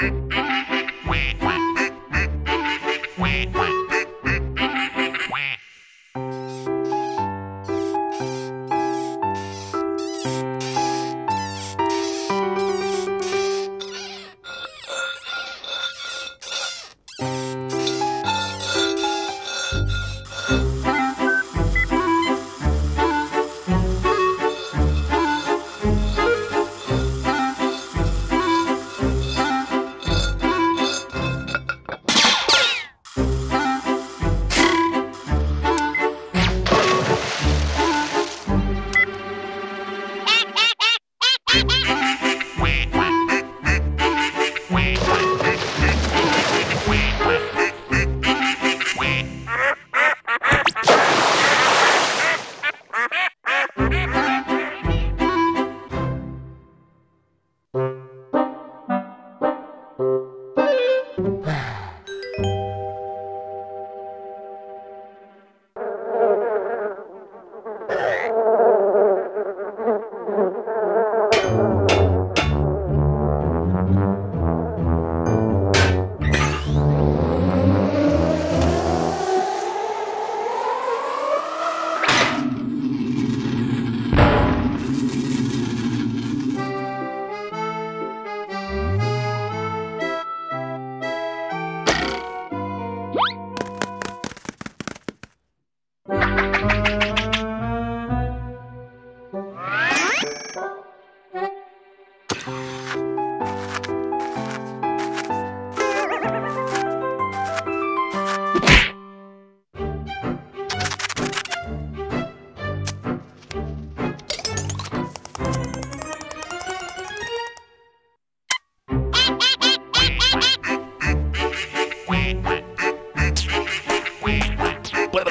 Ah, ah, ah, ah.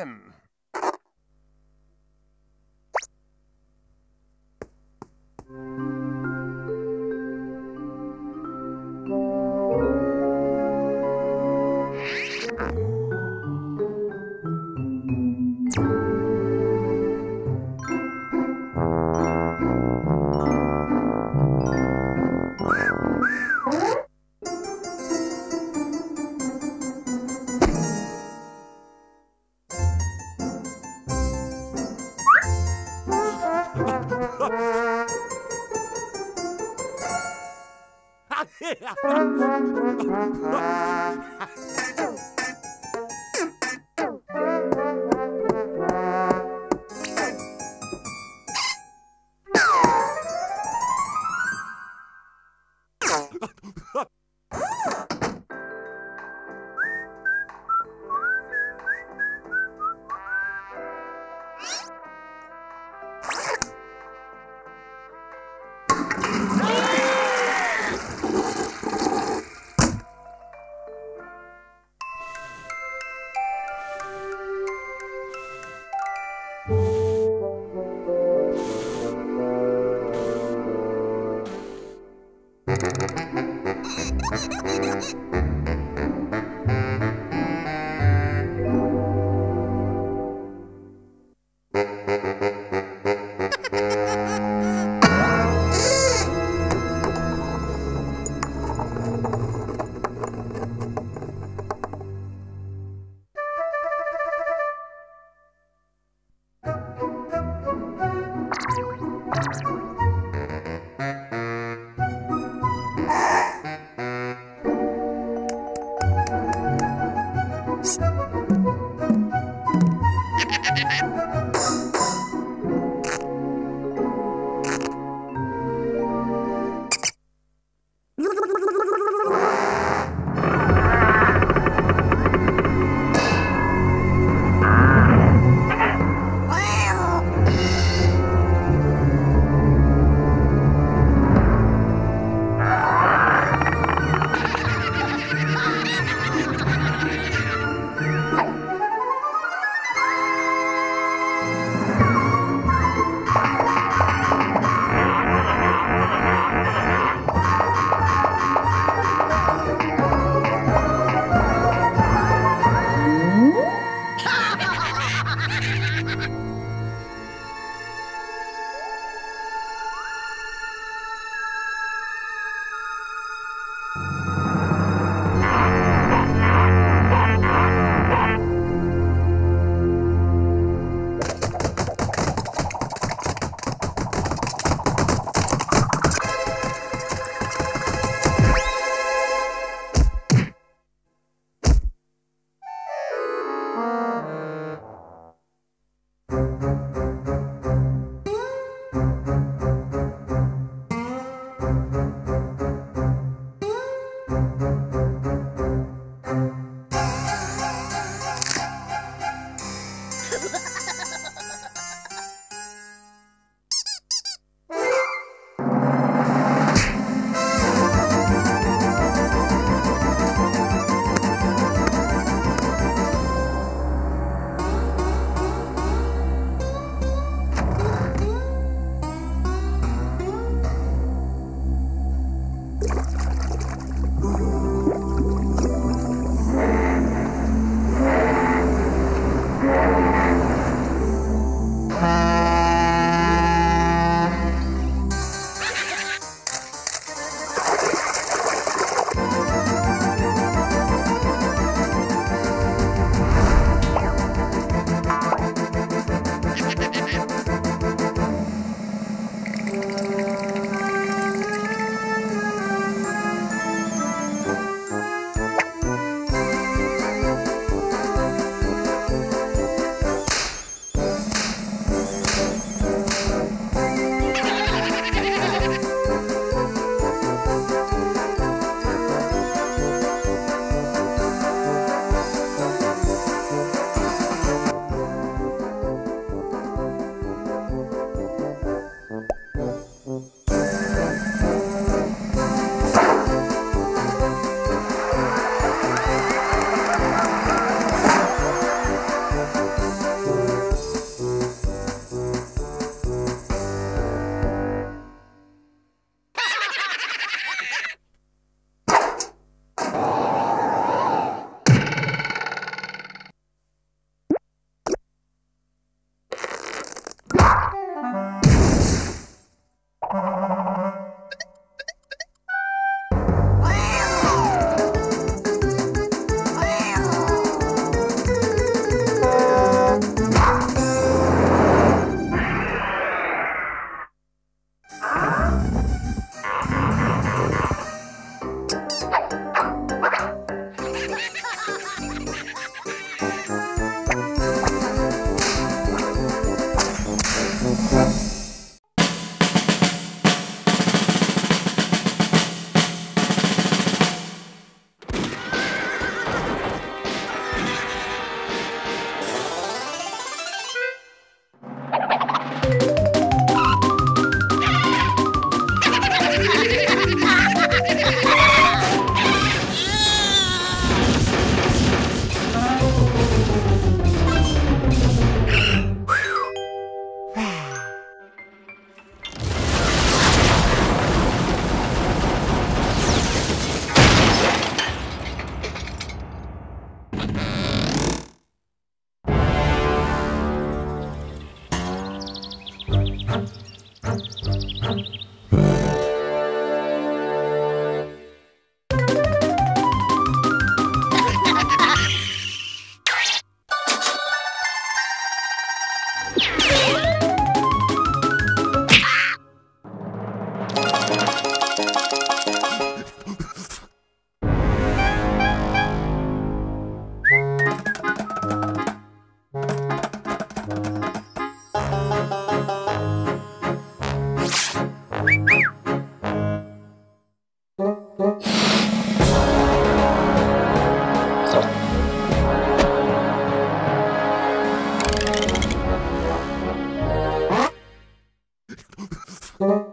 him. you.